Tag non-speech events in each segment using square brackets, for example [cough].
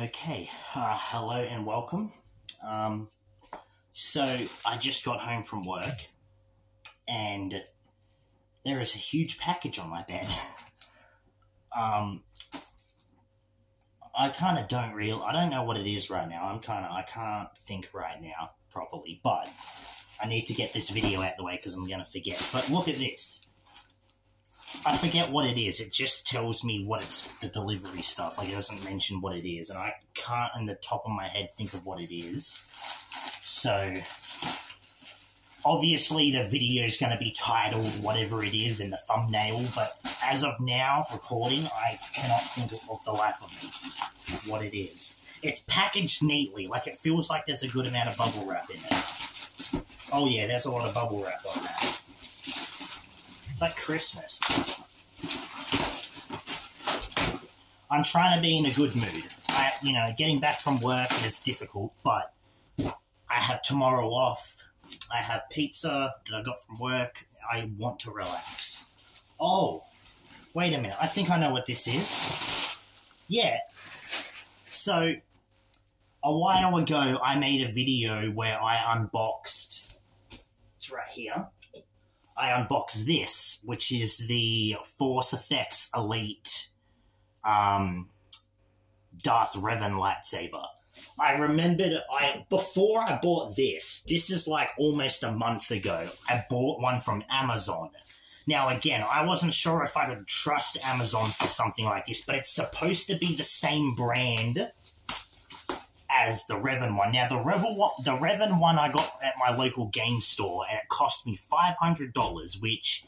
Okay, uh, hello and welcome. Um, so I just got home from work, and there is a huge package on my bed. [laughs] um, I kind of don't real. I don't know what it is right now. I'm kind of. I can't think right now properly, but I need to get this video out the way because I'm gonna forget. But look at this. I forget what it is. It just tells me what it's the delivery stuff. Like it doesn't mention what it is, and I can't, in the top of my head, think of what it is. So obviously, the video is going to be titled whatever it is in the thumbnail. But as of now, recording, I cannot think of the life of me what it is. It's packaged neatly, like it feels like there's a good amount of bubble wrap in it. Oh yeah, there's a lot of bubble wrap on. It's like Christmas. I'm trying to be in a good mood. I, you know, getting back from work is difficult, but I have tomorrow off. I have pizza that I got from work. I want to relax. Oh, wait a minute. I think I know what this is. Yeah. So, a while ago, I made a video where I unboxed. It's right here. I unboxed this, which is the Force Effects Elite um, Darth Revan lightsaber. I remembered I before I bought this. This is like almost a month ago. I bought one from Amazon. Now again, I wasn't sure if I could trust Amazon for something like this, but it's supposed to be the same brand as the Revan one. Now the Revan one, the Revan one I got at my local game store, and it cost me five hundred dollars, which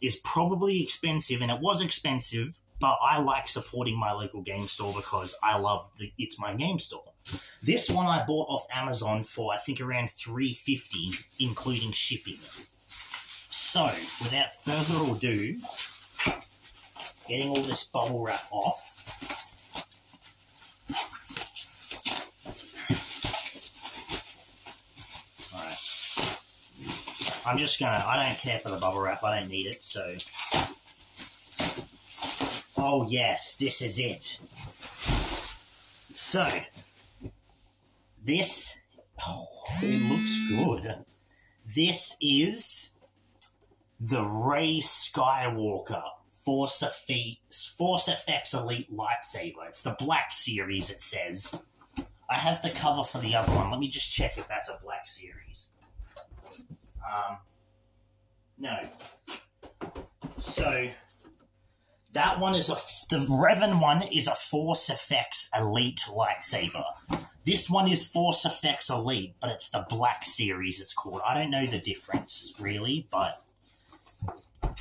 is probably expensive, and it was expensive. But I like supporting my local game store because I love the it's my game store. This one I bought off Amazon for I think around three fifty, including shipping. So without further ado, getting all this bubble wrap off. I'm just gonna, I don't care for the bubble wrap, I don't need it, so. Oh yes, this is it. So, this, oh, it looks good. This is the Rey Skywalker Force Effects, Force Effects Elite Lightsaber. It's the Black Series, it says. I have the cover for the other one. Let me just check if that's a Black Series. Um, no. So that one is a the Revan one is a Force Effects Elite lightsaber. This one is Force Effects Elite, but it's the Black Series. It's called. I don't know the difference really, but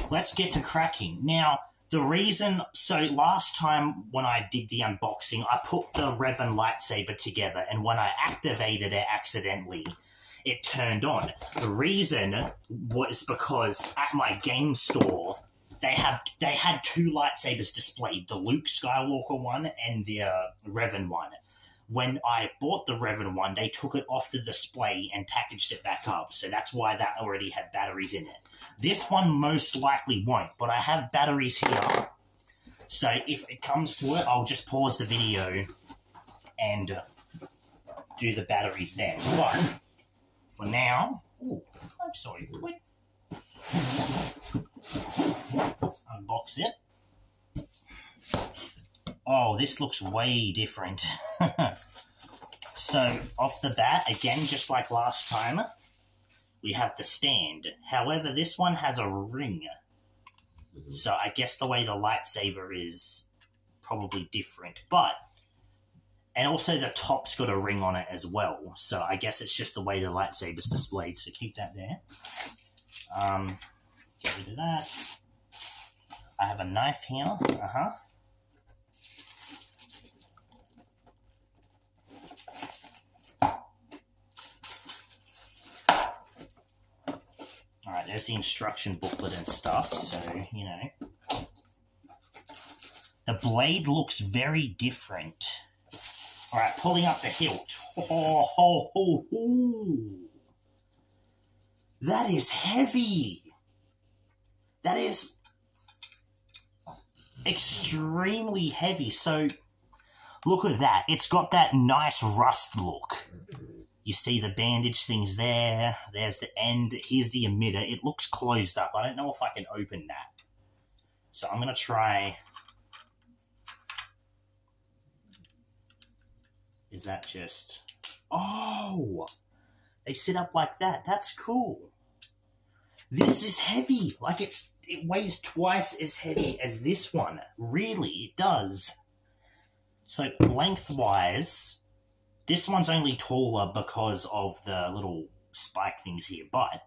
let's get to cracking now. The reason, so last time when I did the unboxing, I put the Revan lightsaber together, and when I activated it accidentally, it turned on. The reason was because at my game store they have they had two lightsabers displayed, the Luke Skywalker one and the uh, Revan one. When I bought the Revan one, they took it off the display and packaged it back up, so that's why that already had batteries in it. This one most likely won't, but I have batteries here. So if it comes to it, I'll just pause the video and uh, do the batteries there. But for now. Oh, I'm sorry. Wait. Let's unbox it. Oh, this looks way different. [laughs] so, off the bat, again, just like last time, we have the stand. However, this one has a ring. So, I guess the way the lightsaber is probably different. But and also the top's got a ring on it as well. So I guess it's just the way the lightsaber's displayed. So keep that there. Um, get rid of that. I have a knife here. Uh-huh. Alright, there's the instruction booklet and stuff, so, you know. The blade looks very different. All right, pulling up the hilt. Oh, oh, oh, oh. That is heavy. That is extremely heavy. So Look at that. It's got that nice rust look. You see the bandage things there. There's the end. Here's the emitter. It looks closed up. I don't know if I can open that. So I'm going to try... Is that just... Oh! They sit up like that. That's cool. This is heavy. Like it's it weighs twice as heavy as this one. Really, it does. So lengthwise, this one's only taller because of the little spike things here, but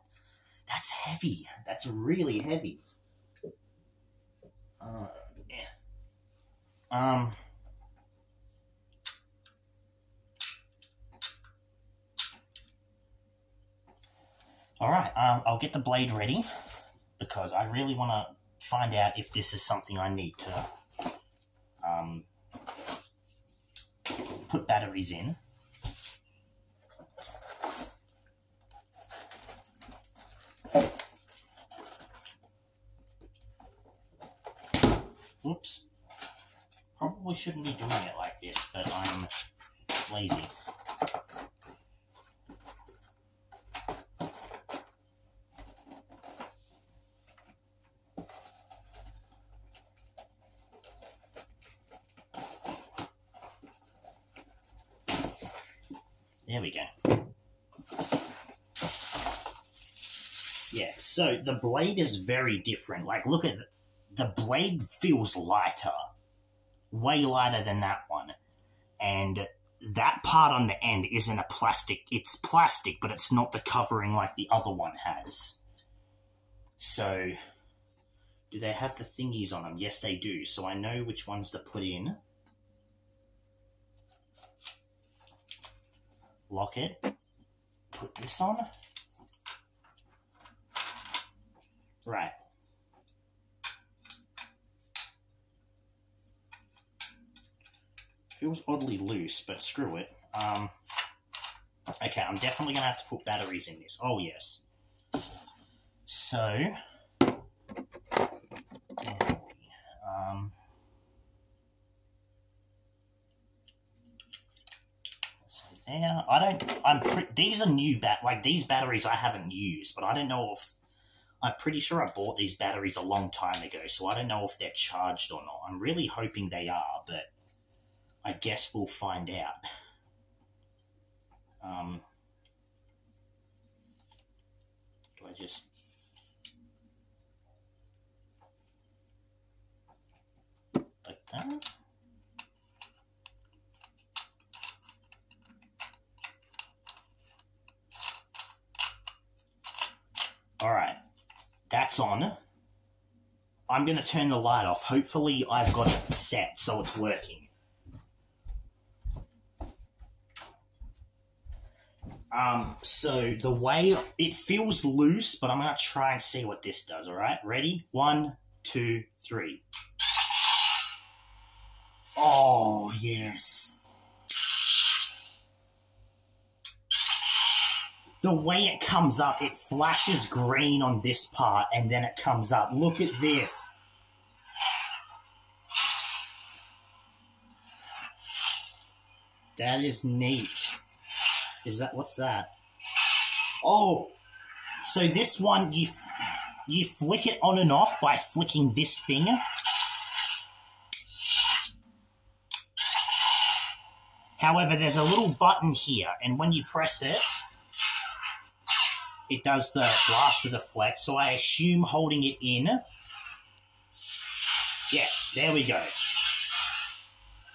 that's heavy. That's really heavy. Uh, yeah. Um. All right, um, I'll get the blade ready because I really want to find out if this is something I need to um, put batteries in. Oops. Probably shouldn't be doing it like this, but I'm lazy. There we go. Yeah, so the blade is very different. Like, look at the, the blade feels lighter, way lighter than that one. And that part on the end isn't a plastic. It's plastic, but it's not the covering like the other one has. So, do they have the thingies on them? Yes, they do. So I know which ones to put in. Lock it, put this on. Right. Feels oddly loose, but screw it. Um, okay, I'm definitely going to have to put batteries in this. Oh, yes. So, Yeah, I don't. I'm. Pre- these are new bat. Like these batteries, I haven't used, but I don't know if. I'm pretty sure I bought these batteries a long time ago, so I don't know if they're charged or not. I'm really hoping they are, but I guess we'll find out. Um, do I just like that? All right, that's on. I'm going to turn the light off. Hopefully, I've got it set so it's working. Um, so the way it feels loose, but I'm going to try and see what this does. All right, ready? One, two, three. Oh, yes. The way it comes up, it flashes green on this part and then it comes up. Look at this. That is neat. Is that what's that? Oh, so this one you you flick it on and off by flicking this thing. However, there's a little button here, and when you press it, it does the blast with the flex. So I assume holding it in. Yeah, there we go.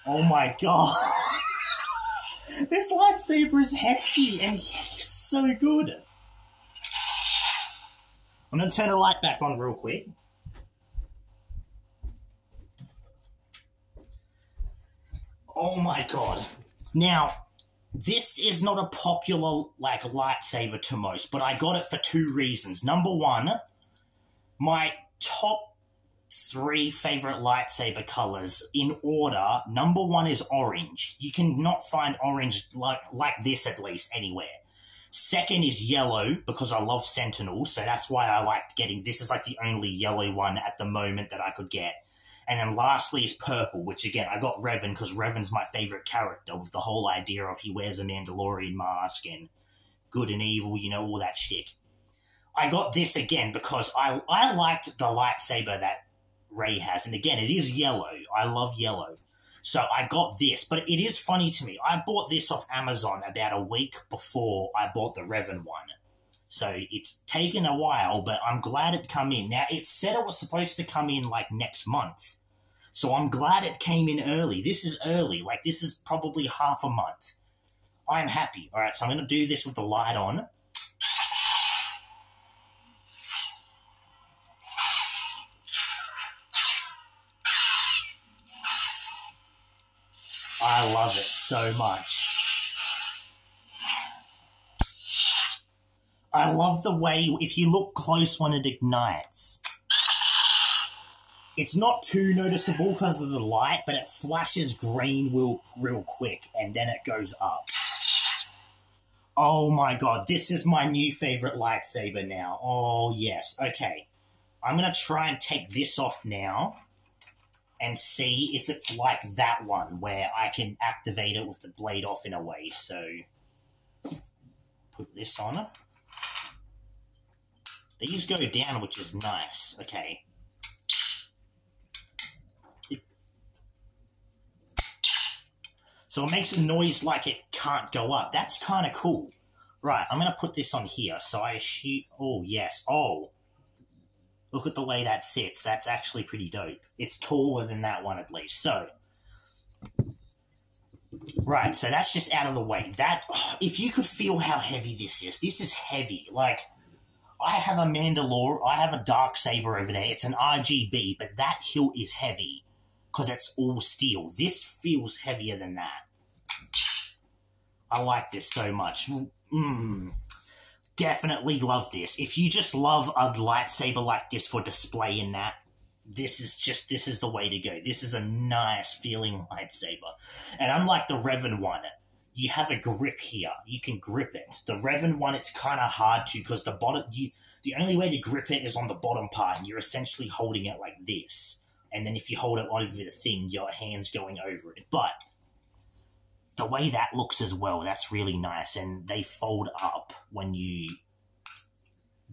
Oh my god. [laughs] this lightsaber is hefty and so good. I'm going to turn the light back on real quick. Oh my god. Now, this is not a popular like lightsaber to most, but I got it for two reasons. Number one, my top three favorite lightsaber colors in order. Number one is orange. You cannot find orange like like this at least anywhere. Second is yellow because I love Sentinel, so that's why I liked getting this is like the only yellow one at the moment that I could get. And then lastly is purple, which again, I got Revan because Revan's my favorite character with the whole idea of he wears a Mandalorian mask and good and evil, you know, all that shit. I got this again because I I liked the lightsaber that Rey has, and again, it is yellow. I love yellow. So I got this, but it is funny to me. I bought this off Amazon about a week before I bought the Revan one. So it's taken a while, but I'm glad it come in. Now it said it was supposed to come in like next month. So I'm glad it came in early. This is early. Like this is probably half a month. I'm happy. All right, so I'm going to do this with the light on. I love it so much. I love the way, if you look close when it ignites, it's not too noticeable because of the light, but it flashes green real, real quick and then it goes up. Oh my god, this is my new favorite lightsaber now. Oh yes, okay. I'm gonna try and take this off now and see if it's like that one where I can activate it with the blade off in a way. So put this on. These go down, which is nice. Okay. So it makes a noise like it can't go up. That's kind of cool. Right, I'm going to put this on here. So I assume... Oh, yes. Oh, Look at the way that sits. That's actually pretty dope. It's taller than that one at least. So, right. So that's just out of the way. That if you could feel how heavy this is, this is heavy. Like I have a Mandalore, I have a dark saber over there. It's an RGB, but that hilt is heavy because it's all steel. This feels heavier than that. I like this so much. Mm definitely love this. If you just love a lightsaber like this for display in that, this is just this is the way to go. This is a nice feeling lightsaber. And unlike the Revan one, you have a grip here. You can grip it. The Revan one, it's kind of hard to because the bottom you the only way to grip it is on the bottom part. And you're essentially holding it like this. And then if you hold it over the thing, your hand's going over it. But the way that looks as well, that's really nice. And they fold up when you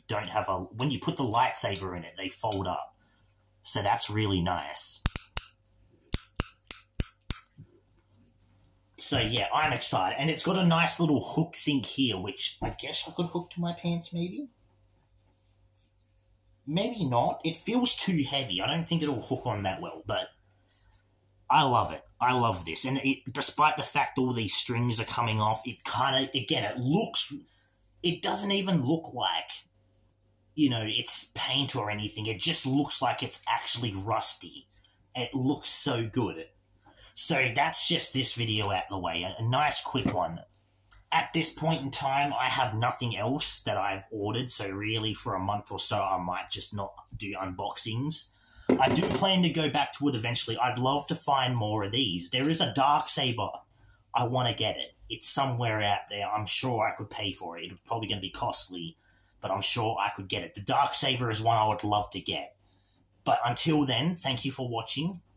don't have a when you put the lightsaber in it, they fold up. So that's really nice. So yeah, I'm excited. And it's got a nice little hook thing here, which I guess I could hook to my pants maybe. Maybe not. It feels too heavy. I don't think it'll hook on that well, but I love it. I love this, and it, despite the fact all these strings are coming off, it kind of again it looks. It doesn't even look like, you know, it's paint or anything. It just looks like it's actually rusty. It looks so good. So that's just this video out the way. A, nice quick one. At this point in time, I have nothing else that I've ordered. So really, for a month or so, I might just not do unboxings. I do plan to go back to it eventually. I'd love to find more of these. There is a dark saber. I want to get it. It's somewhere out there. I'm sure I could pay for it. It's probably going to be costly, but I'm sure I could get it. The dark saber is one I would love to get. But until then, thank you for watching,